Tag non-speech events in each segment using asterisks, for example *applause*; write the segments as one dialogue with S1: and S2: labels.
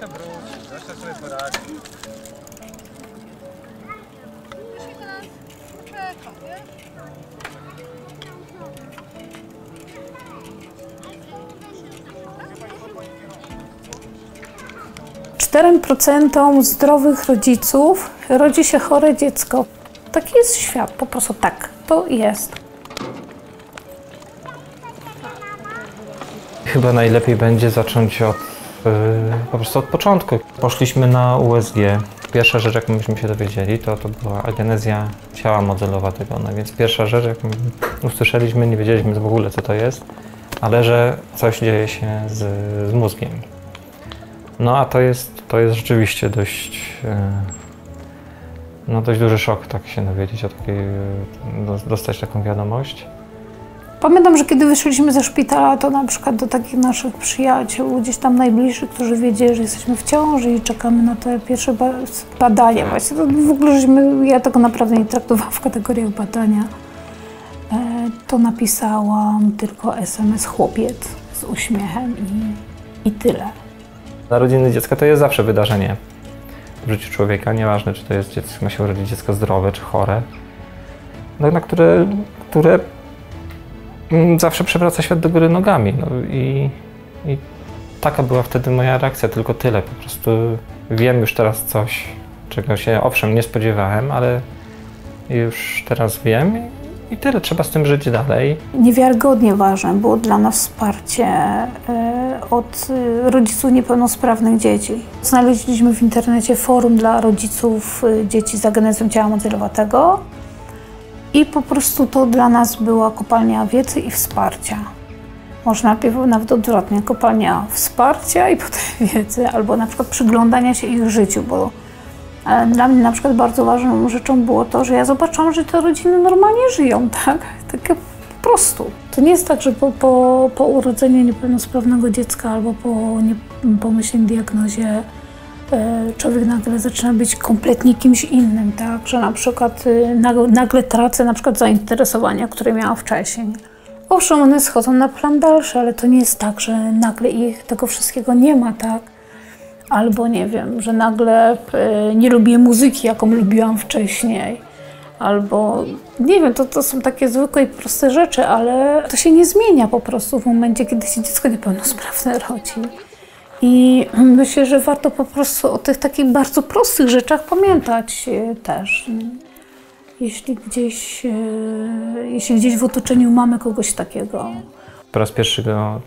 S1: Jeszcze wróć, jeszcze sobie poradzi.
S2: Wiesz? Czterem procentom zdrowych rodziców rodzi się chore dziecko. Taki jest świat, po prostu tak, to jest.
S3: Chyba najlepiej będzie zacząć od, po prostu od początku. Poszliśmy na USG. Pierwsza rzecz, jaką myśmy się dowiedzieli, to, to była agenezja ciała modelowatego. No więc pierwsza rzecz, jaką usłyszeliśmy, nie wiedzieliśmy w ogóle, co to jest, ale że coś dzieje się z, z mózgiem. No a to jest, to jest rzeczywiście dość, yy, no dość duży szok, tak się dowiedzieć o takiej, do- dostać taką wiadomość.
S2: Pamiętam, że kiedy wyszliśmy ze szpitala, to na przykład do takich naszych przyjaciół, gdzieś tam najbliższych, którzy wiedzieli, że jesteśmy w ciąży i czekamy na te pierwsze ba- badania. Właśnie to w ogóle, żeśmy, ja tego naprawdę nie traktowałam w kategoriach badania. E, To napisałam tylko SMS chłopiec z uśmiechem i, i tyle.
S3: Narodziny dziecka to jest zawsze wydarzenie w życiu człowieka, nieważne czy to jest dziecko, ma się urodzić dziecko zdrowe czy chore, no, na które, które zawsze przewraca świat do góry nogami. No, i, I taka była wtedy moja reakcja, tylko tyle. Po prostu wiem już teraz coś, czego się owszem nie spodziewałem, ale już teraz wiem i- i tyle. Trzeba z tym żyć dalej.
S2: Niewiarygodnie ważne było dla nas wsparcie e, od e, rodziców niepełnosprawnych dzieci. Znaleźliśmy w internecie forum dla rodziców e, dzieci z agenezją ciała modelowatego i po prostu to dla nas była kopalnia wiedzy i wsparcia. Może najpierw nawet odwrotnie, kopalnia wsparcia i *laughs* potem wiedzy, albo na przykład przyglądania się ich życiu, bo E, Dla mnie na przykład bardzo ważną rzeczą było to, że ja zobaczyłam, że te rodziny normalnie żyją, *laughs* tak? Takie po prostu. To nie jest tak, że po, po, po urodzeniu niepełnosprawnego dziecka albo po nie, pomyślnej diagnozie człowiek nagle zaczyna być kompletnie kimś innym, tak? Że na przykład y, nagle, tracę na przykład zainteresowania, które miałam wcześniej. Owszem, one schodzą na plan dalszy, ale to nie jest tak, że nagle ich tego wszystkiego nie ma, tak? Albo nie wiem, że nagle e, nie lubię muzyki, jaką lubiłam wcześniej. Albo nie wiem, to, to są takie zwykłe i proste rzeczy, ale to się nie zmienia po prostu w momencie, kiedy się dziecko niepełnosprawne rodzi. I myślę, że warto po prostu o tych takich bardzo prostych rzeczach pamiętać e, też. Jeśli gdzieś, e, jeśli gdzieś w otoczeniu mamy kogoś takiego.
S3: Po raz pierwszy go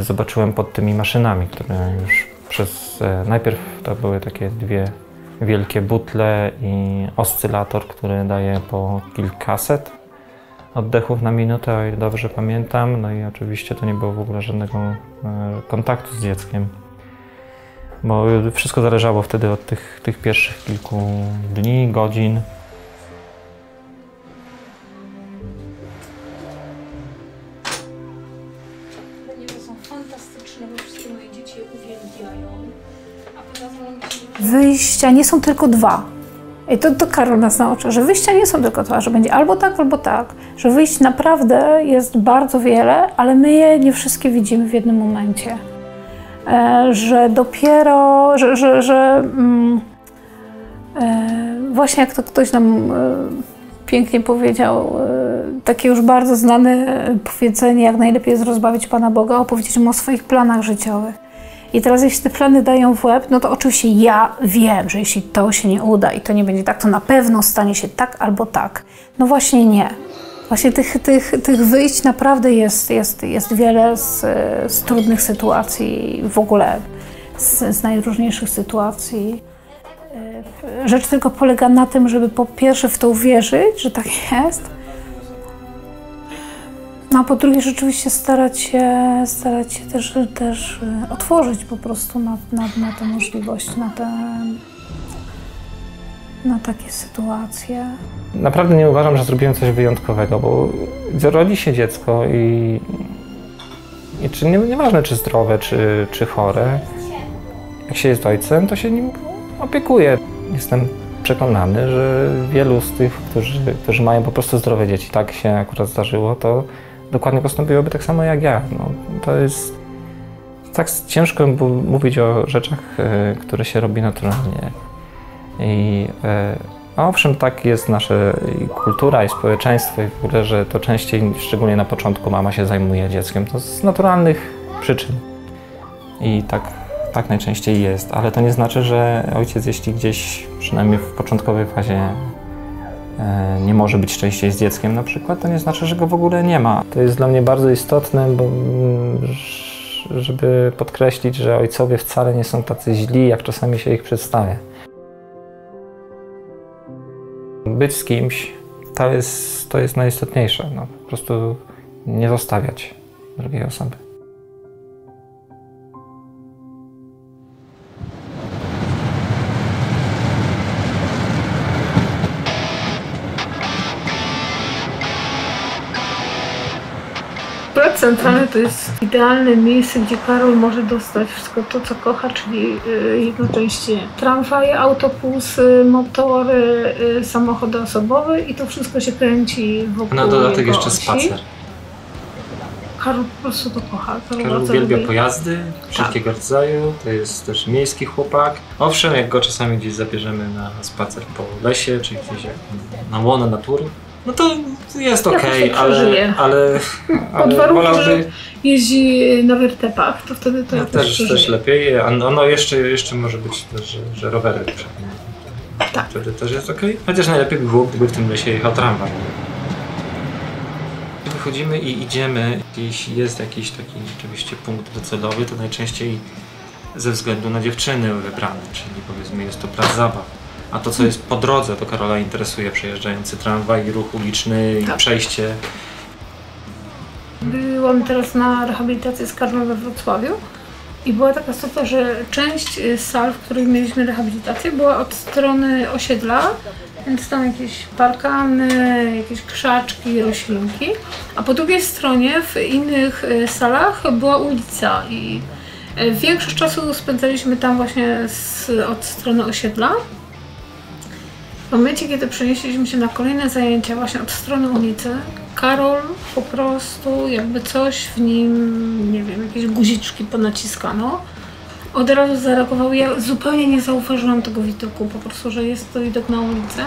S3: zobaczyłem pod tymi maszynami, które już przez. E, najpierw to były takie dwie wielkie butle i oscylator, który daje po kilkaset oddechów na minutę, o ile dobrze pamiętam. No i oczywiście to nie było w ogóle żadnego kontaktu z dzieckiem. Bo wszystko zależało wtedy od tych, tych pierwszych kilku dni, godzin.
S2: Ponieważ są fantastyczne, bo wszystkie moje dzieci je uwielbiają. A poza tym wyjścia nie są tylko dwa. I to, to Karol nas nauczy, że wyjścia nie są tylko dwa, że będzie albo tak, albo tak. Że wyjść naprawdę jest bardzo wiele, ale my je nie wszystkie widzimy w jednym momencie. E, że dopiero, że, że, że mm, e, właśnie jak to ktoś nam e, pięknie powiedział, takie już bardzo znane powiedzenie, jak najlepiej jest rozbawić Pana Boga, opowiedzieć mu o swoich planach życiowych. I teraz jeśli te plany dają w łeb, no to oczywiście ja wiem, że jeśli to się nie uda i to nie będzie tak, to na pewno stanie się tak albo tak. No właśnie nie. Właśnie tych, tych, tych wyjść naprawdę jest, jest, jest wiele z, z trudnych sytuacji, w ogóle z, z najróżniejszych sytuacji. E, Rzecz tylko polega na tym, żeby po pierwsze w to uwierzyć, że tak jest, no a po drugie rzeczywiście starać się, starać się też, też otworzyć po prostu na, na, na tę możliwość, na, te, na takie sytuacje.
S3: Naprawdę nie uważam, że zrobiłem coś wyjątkowego, bo rodzi się dziecko i, i czy nie, nieważne czy zdrowe, czy, czy chore, jak się jest ojcem, to się nim opiekuje. Jestem przekonany, że wielu z tych, którzy, którzy mają po prostu zdrowe dzieci, tak się akurat zdarzyło, to dokładnie postąpiłoby tak samo jak ja. No, to jest tak ciężko mówić o rzeczach, e, które się robi naturalnie. I e, owszem, tak jest nasza kultura i społeczeństwo i w ogóle, że to częściej, szczególnie na początku, mama się zajmuje dzieckiem. To z naturalnych przyczyn. I tak, tak najczęściej jest, ale to nie znaczy, że ojciec, jeśli gdzieś, przynajmniej w początkowej fazie, e, nie może być częściej z dzieckiem na przykład, to nie znaczy, że go w ogóle nie ma. To jest dla mnie bardzo istotne, bo, mm, żeby podkreślić, że ojcowie wcale nie są tacy źli, jak czasami się ich przedstawia. Być z kimś to jest, to jest najistotniejsze. No, po prostu nie zostawiać drugiej osoby.
S2: Plac Centralny to jest idealne miejsce, gdzie Karol może dostać wszystko to, co kocha, czyli y, jednocześnie tramwaje, autobusy, motory, y, samochody osobowe i to wszystko się kręci wokół
S3: Na dodatek
S2: jego
S3: jeszcze
S2: osi.
S3: spacer.
S2: Karol po prostu to kocha. Karol,
S3: Karol uwielbia
S2: lubi.
S3: pojazdy wszelkiego rodzaju, to jest też miejski chłopak. Owszem, jak go czasami gdzieś zabierzemy na spacer po lesie, czy gdzieś jak na łono natury, no to jest okej,
S2: tak
S3: ale, ale, ale
S2: warunku,
S3: wolałby
S2: że Jeździ na wertepach, to wtedy to
S3: no,
S2: jakoś
S3: też, też lepiej. A ono jeszcze, jeszcze może być też, że, że rowery.
S2: Tak.
S3: Wtedy też jest okej. Chociaż najlepiej by było, gdyby w tym lesie jechał tramwaj. Wychodzimy i idziemy, jeśli jest jakiś taki rzeczywiście punkt docelowy, to najczęściej ze względu na dziewczyny wybrane, czyli powiedzmy jest to plac zabaw. A to, co jest po drodze, to Karola interesuje przejeżdżający tramwaj, ruch uliczny i
S2: Tak.
S3: przejście.
S2: Byłam teraz na rehabilitacji z Karlem we Wrocławiu i była taka sytuacja, że część y, sal, w których mieliśmy rehabilitację, była od strony osiedla, więc tam jakieś parkany, jakieś krzaczki, roślinki, a po drugiej stronie w innych y, salach była ulica i y, większość czasu spędzaliśmy tam właśnie z, od strony osiedla. W momencie, kiedy przenieśliśmy się na kolejne zajęcia właśnie od strony ulicy, Karol po prostu jakby coś w nim, nie wiem, jakieś guziczki ponaciskano. Od razu zareagował. Ja zupełnie nie zauważyłam tego widoku, po prostu, że jest to widok na ulicę.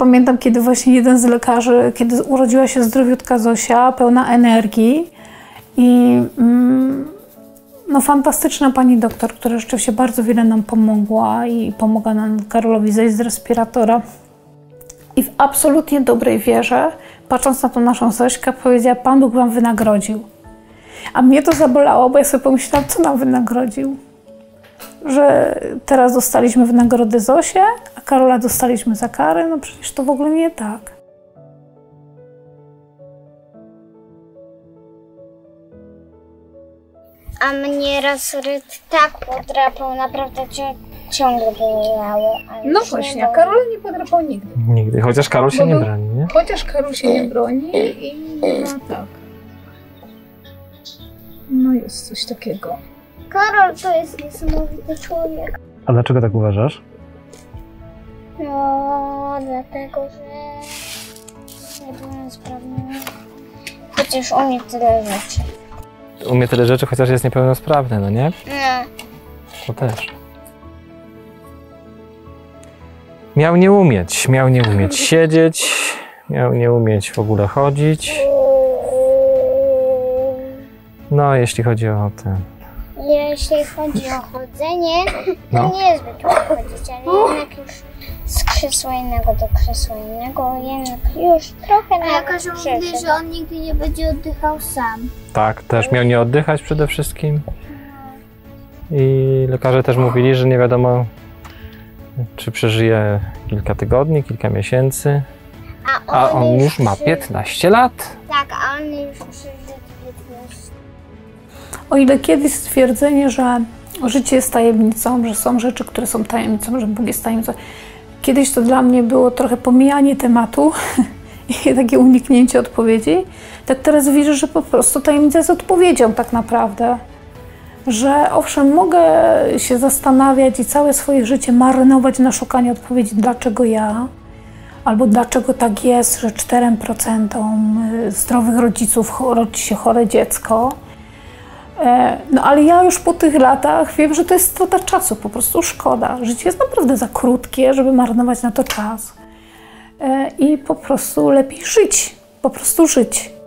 S2: Pamiętam, kiedy właśnie jeden z lekarzy, kiedy urodziła się zdrowiutka Zosia, pełna energii i mm, no, fantastyczna pani doktor, która rzeczywiście bardzo wiele nam pomogła i pomaga nam Karolowi zejść z respiratora. I w absolutnie dobrej wierze, patrząc na tą naszą Zośkę, powiedziała, Pan Bóg wam wynagrodził. A mnie to zabolało, bo ja sobie pomyślałam, co nam wynagrodził że teraz dostaliśmy w nagrody Zosię, a Karola dostaliśmy za karę, no przecież to w ogóle nie tak.
S4: A mnie raz ryt tak podrapał, naprawdę ciągle bolało. a
S2: No
S4: już
S2: właśnie,
S4: nie
S2: a Karola nie podrapał nigdy.
S3: Nigdy, chociaż Karol się
S2: Bo
S3: nie broni, nie?
S2: Chociaż Karol się nie broni i no tak. No jest coś takiego.
S4: Karol to jest niesamowity człowiek.
S3: A dlaczego tak uważasz?
S4: No, dlatego, że niepełnosprawny. Chociaż umie tyle rzeczy.
S3: Umie tyle rzeczy, chociaż jest niepełnosprawny, no nie?
S4: No,
S3: To też. Miał nie umieć, miał nie umieć siedzieć, miał nie umieć w ogóle chodzić. No, jeśli chodzi o ten.
S4: Jeśli chodzi o chodzenie, to
S3: No.
S4: nie jest zbyt łatwo chodzić, ale jednak już z krzesła innego do krzesła innego, jednak już trochę
S5: A lekarze mówili,
S4: przyszedł.
S5: że on nigdy nie będzie oddychał sam.
S3: Tak, też miał nie oddychać przede wszystkim. I lekarze też mówili, że nie wiadomo, czy przeżyje kilka tygodni, kilka miesięcy, a on już ma
S4: przy-
S3: 15 lat.
S4: Tak, a on już przeżył 15.
S2: O ile kiedyś stwierdzenie, że życie jest tajemnicą, że są rzeczy, które są tajemnicą, że Bóg jest tajemnicą. Kiedyś to dla mnie było trochę pomijanie tematu *laughs* i takie uniknięcie odpowiedzi. Tak teraz widzę, że po prostu tajemnica jest odpowiedzią tak naprawdę. Że owszem, mogę się zastanawiać i całe swoje życie marnować na szukanie odpowiedzi, dlaczego ja, albo dlaczego tak jest, że 4% zdrowych rodziców rodzi się chore dziecko. E, No ale ja już po tych latach wiem, że to jest strata czasu, po prostu szkoda. Życie jest naprawdę za krótkie, żeby marnować na to czas. E, I po prostu lepiej żyć, po prostu żyć.